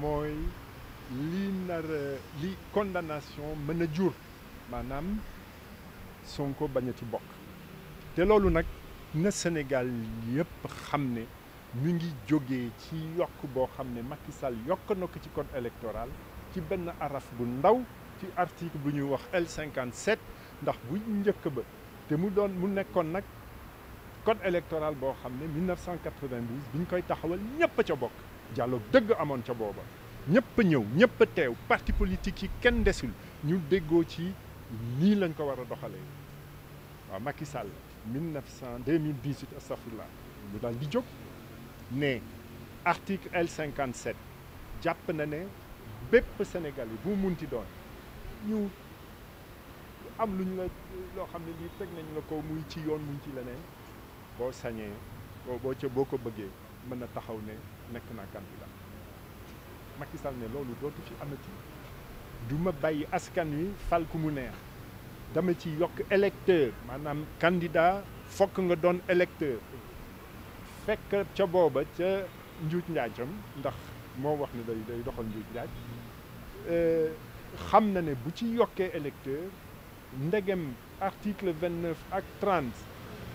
mooy li nar li condamnation mën a jur. Sonko bañati bokk. Te loolu na Sénégal yëpp xam ne ñu ngi jógee ci yokk boo xam ne Macky Sall yokk na ci code électoral ci benn araf bu ndaw ci article bu ñuy wax L57 ndax bu njëkk ba te mu doon mu nekkoon nag code électoral boo xam ne 1992 bi ñu koy taxawal ñëpp a ca bokk dialogue dëgg amoon ca booba. Ñëpp a ñëw ñëpp teew parti politique yi kenn desul. Ñu déggoo ci nii lañ ko war a doxalee. Waaw Macky Sall 1900 2018 astafurlah. Mu daal di jóg ne article L57 jàpp na ne bépp Sénégalais bu munti doon ñu am lu ñu la loo xam ne lii teg nañ la ko muy ci yoon muy ci leneen. Boo sañee boo boo ca boo ko bëggee mën na taxaw ne candidat. Macky Sall ne loolu dootu fi amati. Askan wi fal ku mu neex. Dama ci électeur maanaam candidat fokk nga électeur. Fekk ca ca ndax wax ne day day doxal njaaj. Xam na ne bu ci électeur ndegem article vingt neuf ak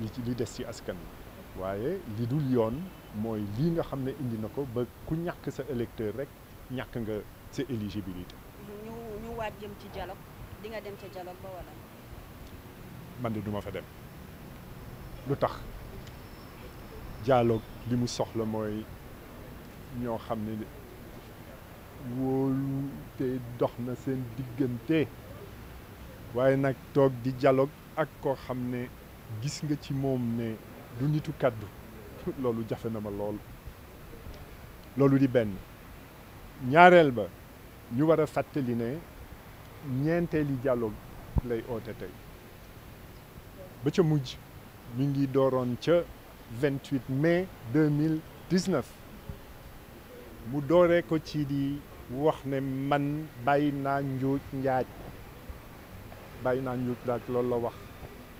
li ci li des ci askan wi. Waaye li dul yoon mooy lii nga xam ne indi na ko ba ku ñàkk sa électeur rek ñàkk nga sa éligibilité. ñu ñu waaj jëm ci dialogue. Di nga dem ca dialogue ba wala? man de duma fa dem. Lu tax? Dialogue li mu soxla mooy ñoo xam ne wóolu te dox na seen diggante. Waaye nag toog di dialogue ak koo xam ne gis nga ci moom ne du nitu kàddu loolu jafe na ma lool. Loolu di benn. Ñaareel ba ñu war a fàttali ne ñeenteeli dialogue lay oote tey. Ba ca mujj mi ngi dooroon ca 28 mai 2019 mu dooree ko ci di wax ne man bàyyi naa njuuj njaaj bàyyi naa njuuj njaaj loolu la wax.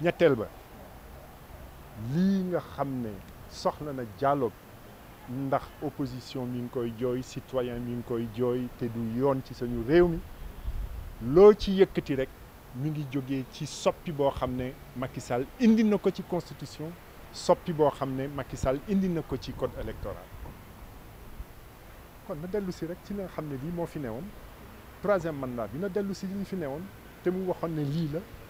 ñetteel ba lii nga xam ne na dialogue ndax opposition mi ngi koy citoyen mi ngi koy jooy te du yoon ci réew mi loo ci yëkkati rek mi ngi ci soppi Macky Sall indi ci constitution soppi boo xam Macky Sall indi na ko ci code électoral. Kon na dellu si rek ci nga xam ne lii fi troisième mandat bi na dellu si li fi mu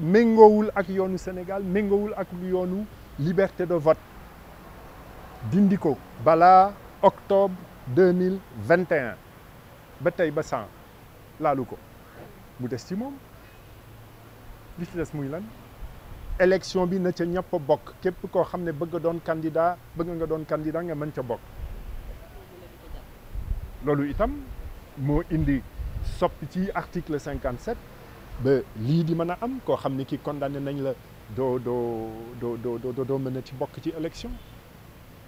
méngoowul ak yoonu Sénégal méngoowul ak liberté de vote. Dindi ko octobre deux mille vingt et un. Ba tey ba mu ci li ci muy lan? Élection bi na ca ñëpp a képp koo xam ne bëgg doon candidat bëgg nga doon candidat nga mën ca bokk. Loolu itam moo indi soppi ci article cinquante sept ba lii di mën a am koo xam ne ki condamné nañ la doo doo doo doo doo mën a ci bokk ci élection.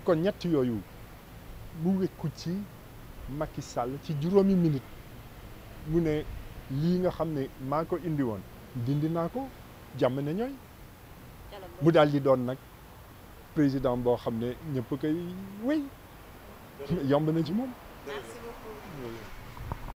Kon ñett yooyu mu wekku ci Macky Sall ci juróomi minute mu ne lii nga xam ne maa ko indi woon dindi naa ko jàmm ne ñooy. Mu daal di doon nag président boo xam ne ñëpp koy wéy. Yomb na ci moom.